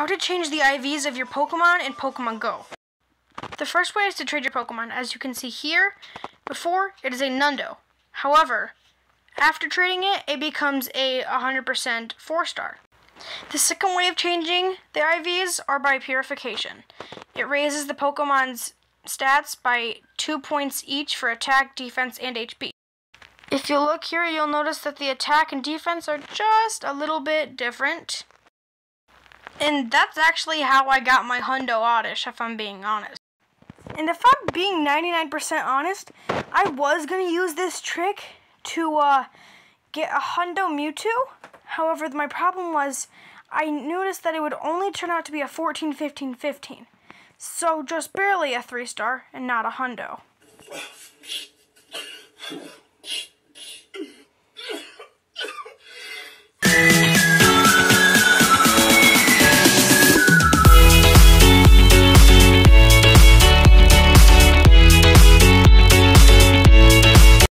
how to change the IVs of your Pokemon in Pokemon Go. The first way is to trade your Pokemon. As you can see here, before it is a Nundo. However, after trading it, it becomes a 100% 4 star. The second way of changing the IVs are by purification. It raises the Pokemon's stats by 2 points each for attack, defense, and HP. If you look here, you'll notice that the attack and defense are just a little bit different. And that's actually how I got my Hundo Oddish, if I'm being honest. And if I'm being 99% honest, I was going to use this trick to uh, get a Hundo Mewtwo. However, my problem was I noticed that it would only turn out to be a 14, 15, 15. So just barely a 3 star and not a Hundo.